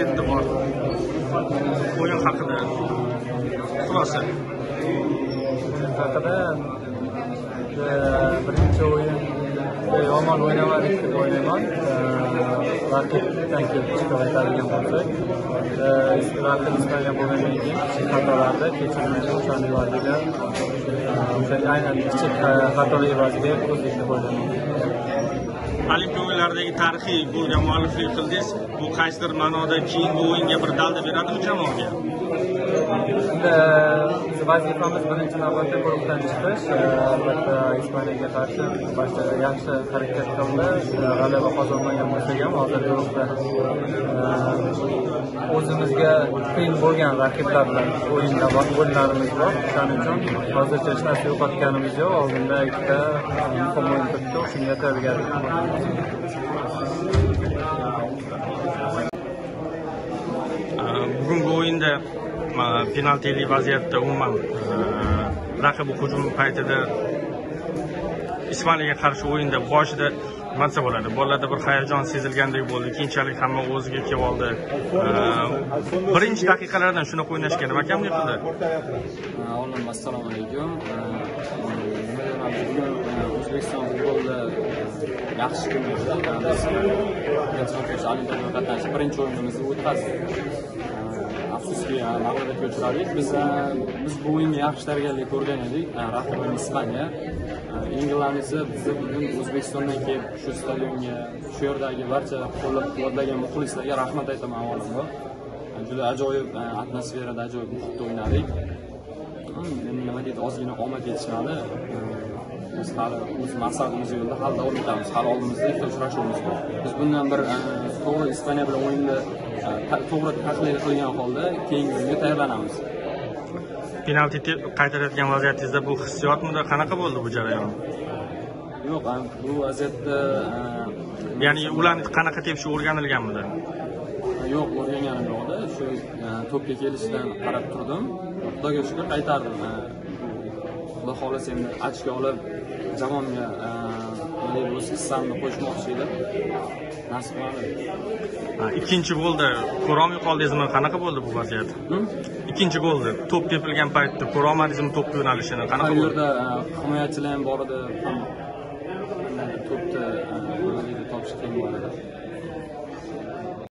ketti bor o'yin haqida. Xulosa. Haqida e, birinchi o'yin yomon o'ynamadik deb o'ylayman. E, raqibdan kelib chiqib aytadigan bo'lsak e, raqib istalgan bo'lgandan keyin xatolarni kechirmaydi o'shani evaziga e, aynan kichik e, xatolar evaziga o'zlik deb o'ylayman olimpiya o'yinlardagi tarixiy golga mualliflik qildingiz bu qaysidir ma'noda keyingi o'yinga bir dalda beradimi jamoaga Endi biz vazifamiz birinchi navbatda guruhdan chiqish. Albatta Ispaniyaga qarshi boshda yaxshi harakat qildi. G'alaba qozonmagan bo'lsak ham hozir guruhda o'zimizga qiyin bo'lgan raqiblar bilan o'yinda bor, o'yinlarimiz bor. Shuning uchun hozircha hech narsa yo'qotganimiz yo'q. Oldinda ikkita muhim o'yin turibdi. Shunga tayyorgarlik bugungi o'yinda penaltili vaziyatda umuman raqib raqibi hujum paytida ispaniyaga qarshi o'yinda boshida nima desa bo'ladi. Bolalarda bir hayajon sezilgandek bo'ldi. Keyinchalik hamma o'ziga kelib oldi. E, birinchi daqiqalardan shunaqa o'ynashga nima kamlik qildi. Avvalambor assalomu alaykum. E, O'zbekiston futbolida yaxshi kun edi. Qatnashib birinchi o'yinimizni o'tkazdik. Afsuski mag'lubiyatga uchradik. Biz biz bu o'yinga yaxshi tayyorgarlik ko'rgan edik. Raqibimiz Ispaniya. England esa bizni bugun O'zbekistondan kelib shu stadionga, shu yerdagi barcha qo'llab-quvvatlagan muxlislarga rahmat aytaman avvalambor. juda ajoyib atmosferada ajoyib muhitda o'ynadik endi nima deydi ozgina omad yetishmadi biz hali o'z maqsadimiz yo'lida hali davom etamiz hali oldimizda ikkita uchrashuvimiz bor. Biz bundan bir e, to'g'ri ispaniya bilan o'yinni e, to'g'ri tahlil qilgan holda keyingi o'yinga tayyorlanamiz. Penalti qaytaradigan vaziyatingizda bu hissiyotmidi qanaqa bo'ldi bu jarayon? Yo'q bu vaziyatda e, ya'ni ularni qanaqa tepishi o'rganilganmidi? Yo'q o'rganganim yo'qda. Shu to'pga kelishidan qarab turdim. Xudoga shukur qaytardim xudo xohlasa endi ochko olib jamoamga e, nima deydi o'z hissamni qo'shmoqchi edim. Nasib qilmadi Ha, ikkinchi golda ko'rolmay qoldingizmi qanaqa bo'ldi bu vaziyat? Ikkinchi golni to'p tepilgan paytda ko'rolmadingizmi to'p yo'nalishini qanaqa bu bo'ldi? Yerda e, himoyachilar ham bor edi